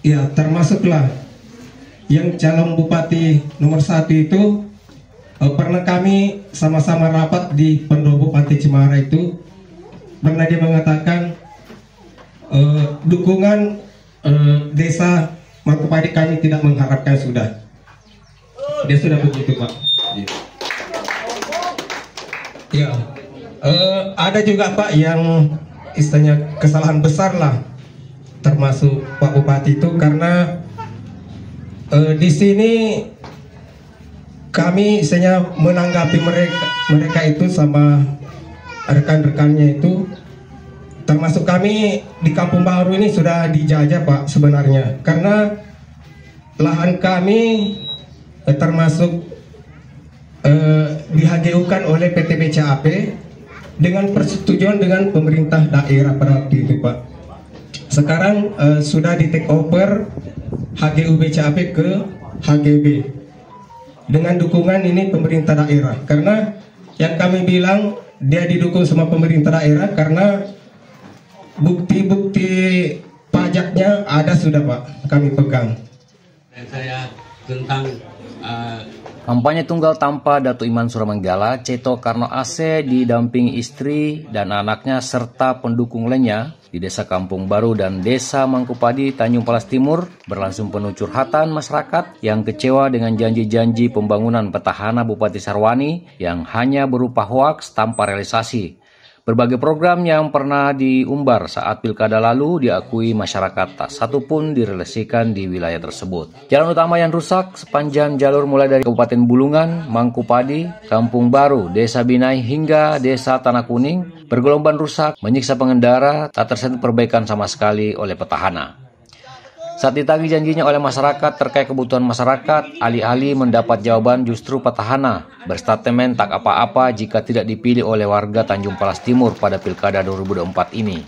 ya termasuklah yang calon bupati nomor satu itu eh, pernah kami sama-sama rapat di pendopo Pantai Cemara itu. Pernah dia mengatakan eh, dukungan eh, desa Mangkupadi kami tidak mengharapkan sudah. Dia sudah begitu pak. Ya eh, ada juga pak yang istilahnya kesalahan besar lah termasuk Pak Bupati itu karena eh, di sini kami istilahnya menanggapi mereka mereka itu sama rekan-rekannya itu termasuk kami di Kampung Baru ini sudah dijajah Pak sebenarnya karena lahan kami eh, termasuk eh, dihajukan oleh PT BCAP dengan persetujuan dengan pemerintah daerah pada waktu itu Pak. Sekarang eh, sudah di take over HGU BCAP ke HGB dengan dukungan ini pemerintah daerah karena yang kami bilang dia didukung sama pemerintah daerah karena bukti-bukti pajaknya ada sudah Pak kami pegang. dan saya tentang uh, Kampanye tunggal tanpa Datu Iman Suramanggala, Ceto Karno Ase didampingi istri dan anaknya serta pendukung lainnya di Desa Kampung Baru dan Desa Mangkupadi, Tanjung Palas Timur berlangsung penuh curhatan masyarakat yang kecewa dengan janji-janji pembangunan petahana Bupati Sarwani yang hanya berupa hoaks tanpa realisasi. Berbagai program yang pernah diumbar saat pilkada lalu diakui masyarakat tak satu pun direalisasikan di wilayah tersebut. Jalan utama yang rusak sepanjang jalur mulai dari Kabupaten Bulungan, Mangkupadi, Kampung Baru, Desa Binai hingga Desa Tanah Kuning bergelombang rusak, menyiksa pengendara, tak tersentuh perbaikan sama sekali oleh petahana. Saat ditagih janjinya oleh masyarakat terkait kebutuhan masyarakat, alih-alih mendapat jawaban justru petahana berstatemen tak apa-apa jika tidak dipilih oleh warga Tanjung Palas Timur pada Pilkada 2024 ini.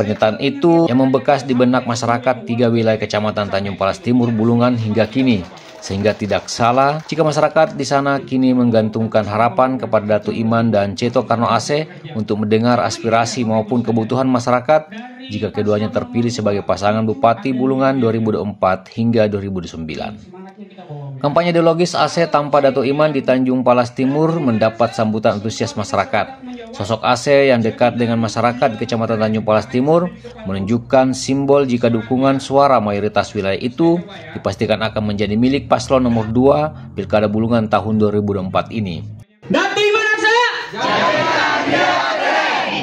Pernyataan itu yang membekas di benak masyarakat tiga wilayah Kecamatan Tanjung Palas Timur Bulungan hingga kini, sehingga tidak salah jika masyarakat di sana kini menggantungkan harapan kepada Datu Iman dan Ceto Karno Ase untuk mendengar aspirasi maupun kebutuhan masyarakat jika keduanya terpilih sebagai pasangan Bupati Bulungan 2004 hingga 2009. Kampanye ideologis AC tanpa Dato Iman di Tanjung Palas Timur mendapat sambutan antusias masyarakat. Sosok AC yang dekat dengan masyarakat di Kecamatan Tanjung Palas Timur menunjukkan simbol jika dukungan suara mayoritas wilayah itu dipastikan akan menjadi milik paslon nomor 2 Pilkada Bulungan tahun 2024 ini. Datu Iman Aksa.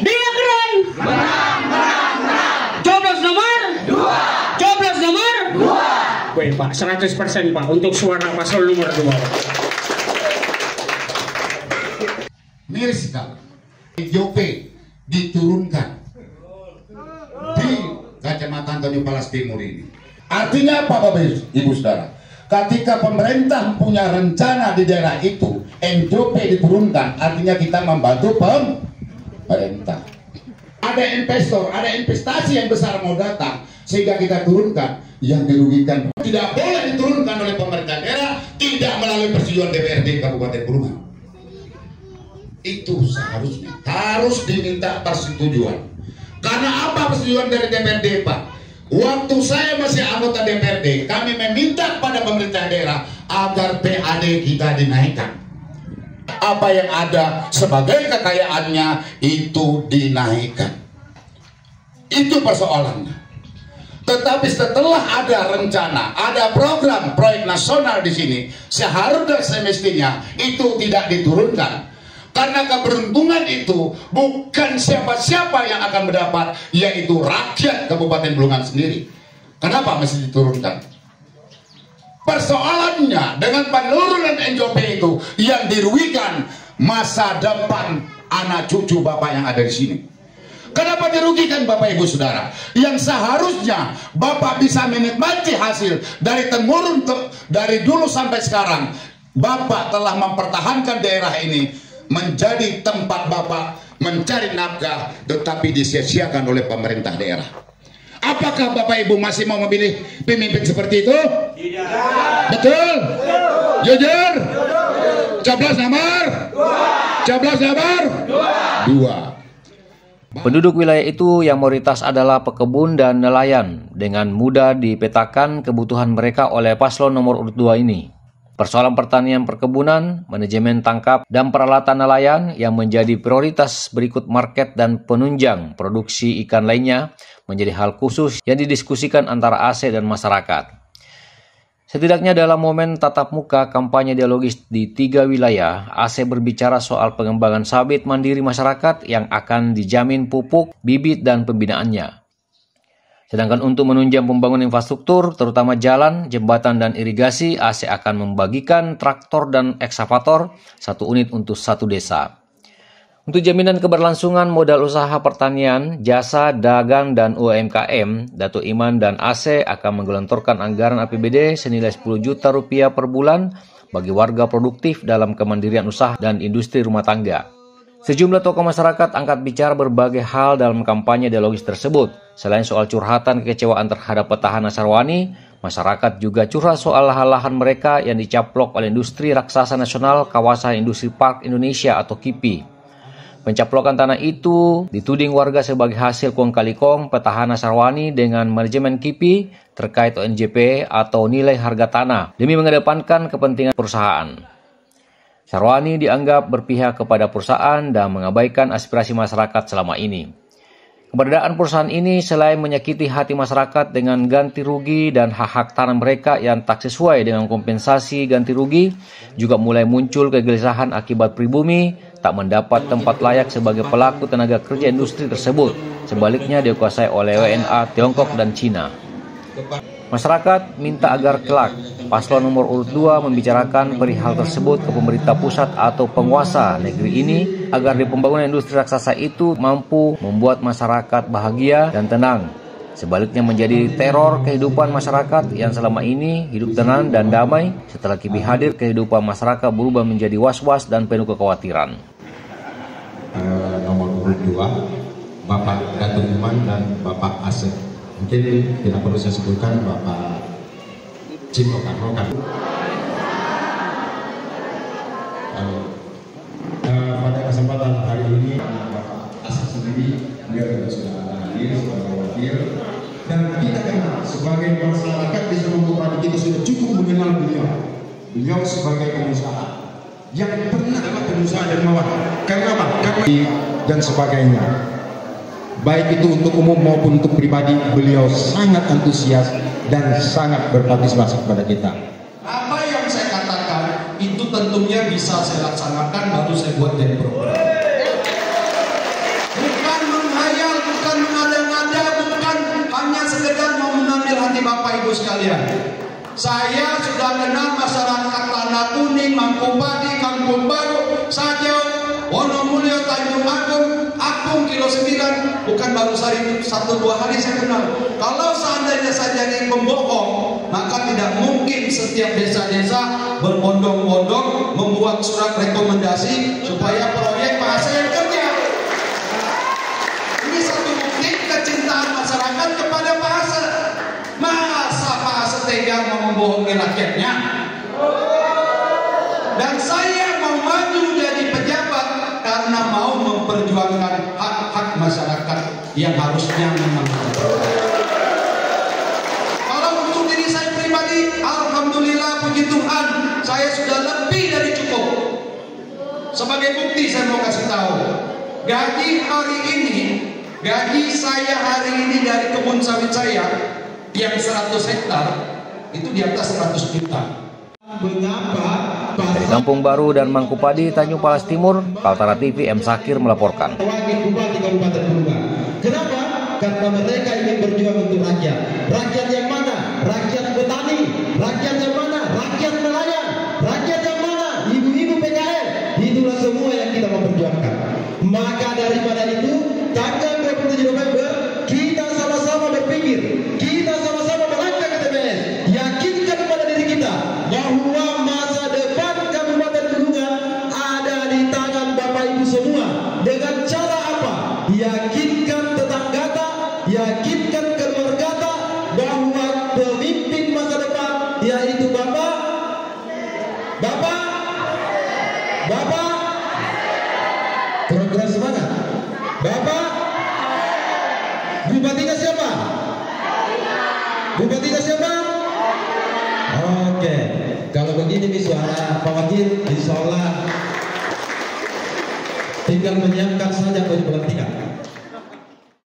Dia keren. Coblos nomor. Coblos nomor. Wih Pak, 100% Pak untuk suara paslon nomor 2 Pak. Mirska JOP diturunkan di Kecamatan Tanjung Palas Timur ini. Artinya apa Bapak Ibu Saudara? Ketika pemerintah punya rencana di daerah itu, NJOP diturunkan, artinya kita membantu pemerintah. Ada investor, ada investasi yang besar mau datang, sehingga kita turunkan yang dirugikan. Tidak boleh diturunkan oleh pemerintah daerah, tidak melalui persetujuan DPRD Kabupaten Bulungan itu seharusnya harus diminta persetujuan. Karena apa persetujuan dari DPRD Pak? Waktu saya masih anggota DPRD, kami meminta kepada pemerintah daerah agar PAD kita dinaikkan. Apa yang ada sebagai kekayaannya itu dinaikkan. Itu persoalannya. Tetapi setelah ada rencana, ada program proyek nasional di sini, seharusnya semestinya itu tidak diturunkan. Karena keberuntungan itu bukan siapa-siapa yang akan mendapat, yaitu rakyat Kabupaten Bulungan sendiri. Kenapa mesti diturunkan? Persoalannya dengan penurunan NJOP itu yang dirugikan masa depan anak cucu bapak yang ada di sini. Kenapa dirugikan Bapak Ibu Saudara? Yang seharusnya Bapak bisa menikmati hasil dari temurun te dari dulu sampai sekarang. Bapak telah mempertahankan daerah ini menjadi tempat Bapak mencari nafkah tetapi disia-siakan oleh pemerintah daerah. Apakah Bapak Ibu masih mau memilih pemimpin seperti itu? Tidak. Betul? Jujur? Coblos nomor? Dua. Coblos nomor? Dua. Dua. Penduduk wilayah itu yang mayoritas adalah pekebun dan nelayan dengan mudah dipetakan kebutuhan mereka oleh paslon nomor urut 2 ini. Persoalan pertanian perkebunan, manajemen tangkap, dan peralatan nelayan yang menjadi prioritas berikut market dan penunjang produksi ikan lainnya menjadi hal khusus yang didiskusikan antara AC dan masyarakat. Setidaknya dalam momen tatap muka kampanye dialogis di tiga wilayah, AC berbicara soal pengembangan sawit mandiri masyarakat yang akan dijamin pupuk, bibit, dan pembinaannya. Sedangkan untuk menunjang pembangunan infrastruktur, terutama jalan, jembatan, dan irigasi, AC akan membagikan traktor dan ekskavator satu unit untuk satu desa. Untuk jaminan keberlangsungan modal usaha pertanian, jasa, dagang, dan UMKM, Datu Iman dan AC akan menggelontorkan anggaran APBD senilai 10 juta rupiah per bulan bagi warga produktif dalam kemandirian usaha dan industri rumah tangga. Sejumlah tokoh masyarakat angkat bicara berbagai hal dalam kampanye dialogis tersebut. Selain soal curhatan kekecewaan terhadap petahana Sarwani, masyarakat juga curhat soal lahan-lahan mereka yang dicaplok oleh industri raksasa nasional kawasan industri park Indonesia atau KIPI. Pencaplokan tanah itu dituding warga sebagai hasil kong kali kong petahana Sarwani dengan manajemen KIPI terkait ONJP atau nilai harga tanah demi mengedepankan kepentingan perusahaan. Sarwani dianggap berpihak kepada perusahaan dan mengabaikan aspirasi masyarakat selama ini. Keberadaan perusahaan ini selain menyakiti hati masyarakat dengan ganti rugi dan hak-hak tanah mereka yang tak sesuai dengan kompensasi ganti rugi, juga mulai muncul kegelisahan akibat pribumi tak mendapat tempat layak sebagai pelaku tenaga kerja industri tersebut. Sebaliknya dikuasai oleh WNA Tiongkok dan Cina. Masyarakat minta agar kelak paslon nomor urut 2 membicarakan perihal tersebut ke pemerintah pusat atau penguasa negeri ini agar di pembangunan industri raksasa itu mampu membuat masyarakat bahagia dan tenang. Sebaliknya menjadi teror kehidupan masyarakat yang selama ini hidup tenang dan damai setelah Kibi hadir kehidupan masyarakat berubah menjadi was-was dan penuh kekhawatiran. Uh, nomor urut 2 Bapak Datuk dan Bapak Asep mungkin tidak perlu saya sebutkan Bapak Cito Karno kan? Uh, pada kesempatan hari ini Bapak Asep sendiri beliau juga sudah hadir sebagai wakil. Dan kita kenal sebagai masyarakat di seluruh Padi kita sudah cukup mengenal beliau. Beliau sebagai pengusaha yang pernah dapat pengusaha dan mawar karena apa? karena dan sebagainya baik itu untuk umum maupun untuk pribadi beliau sangat antusias dan sangat berpartisipasi kepada kita. Apa yang saya katakan itu tentunya bisa saya laksanakan baru saya buat jadi program. Bukan menghayal bukan mengada-ngada bukan hanya sekedar mau mengambil hati bapak ibu sekalian. Saya sudah kenal masyarakat Tanah Kuning, Mangkupadi, Kampung Baru, Sajau, Tanjung Agung, Apung, Kilo 9, bukan baru sehari satu dua hari saya kenal. Kalau seandainya saya jadi pembohong, maka tidak mungkin setiap desa-desa berbondong-bondong membuat surat rekomendasi supaya proyek Pak Hasil kerja. Ini satu bukti kecintaan masyarakat kepada Pak. Masa Pak tega membohongi rakyatnya? Dan saya memperjuangkan hak-hak masyarakat yang harusnya memang Kalau untuk diri saya pribadi, Alhamdulillah puji Tuhan, saya sudah lebih dari cukup. Sebagai bukti saya mau kasih tahu, gaji hari ini, gaji saya hari ini dari kebun sawit saya yang 100 hektar itu di atas 100 juta. Dari Kampung Baru dan Mangkupadi, Tanjung Palas Timur, Kaltara TV M Sakir melaporkan. Kenapa? Karena mereka ingin berjuang untuk rakyat. Rakyat yang mana? Rakyat petani. Rakyat yang mana? Rakyat nelayan. Rakyat yang mana? Ibu-ibu PKL. Itulah semua yang kita mau perjuangkan. Maka daripada itu, tanggal 27 November, kita sama-sama berpikir. Kita sama-sama melangkah ke TPS. Yakinkan pada diri kita bahwa Program semangat Bapak Bupatinya siapa? Bupatinya siapa? Oke, kalau begini nih suara Pak Wakil, insya Allah tinggal menyiapkan saja pelantikan.